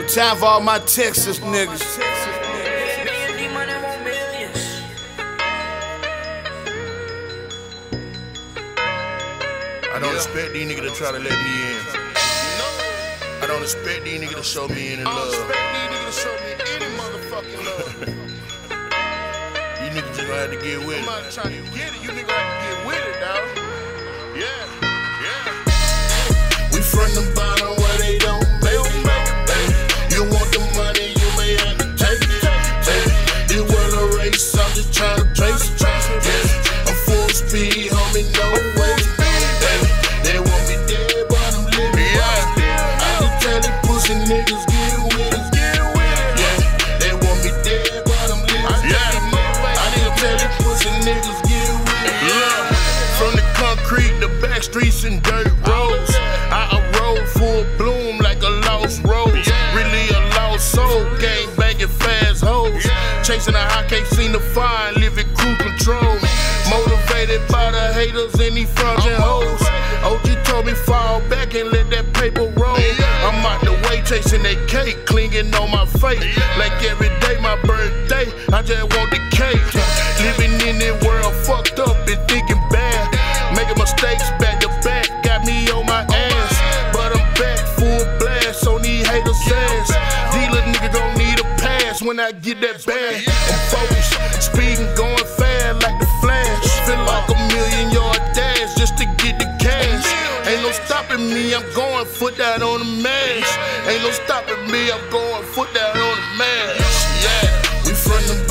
But time for all my Texas niggas. I don't expect these niggas to try to let me in. I don't expect these niggas to show me any I don't love. expect these niggas to show me any love. Just gonna have to get with I'm it. not trying to get it. You niggas have to get with it, dog. Concrete, the back streets and dirt roads. I arose full bloom like a lost rose. Really a lost soul, gang banging fast hoes. Chasing a high, can't seem to find, living cruise control. Motivated by the haters and these frontin' hoes. OG told me fall back and let that paper roll. I'm out the way chasing that cake, clinging on my face. Like every day my birthday, I just want the cake. Living in this world I get that bag. I'm focused, speeding, going fast like the flash. Feel like a million yard dash just to get the cash. Ain't no stopping me, I'm going foot down on the mash. Ain't no stopping me, I'm going foot down on the mash. Yeah. We from the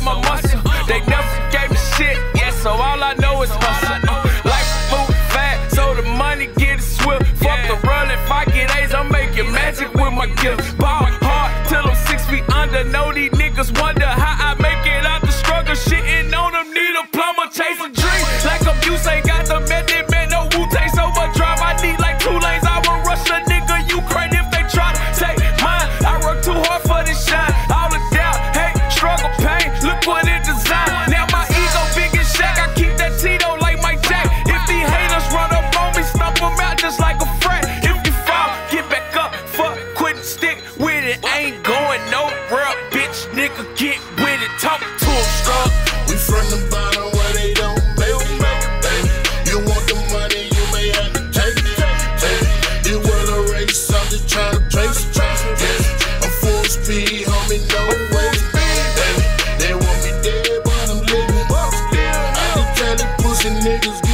with my muscle. They never gave me shit, yeah, so all I know is hustle. Life move fast, so the money get swift. Fuck the run, if I get A's, I'm making magic with my gifts. Ball hard till I'm six feet under, know these niggas want ain't going no nowhere, bitch, nigga, get with it, talk to him, strong. We from the bottom where they don't make it, baby. You want the money, you may have to take it, It You wanna race, I'm just trying to place it, yeah. I'm full speed, homie, no way, baby. They want me dead, but I'm living. I can tell the pussy niggas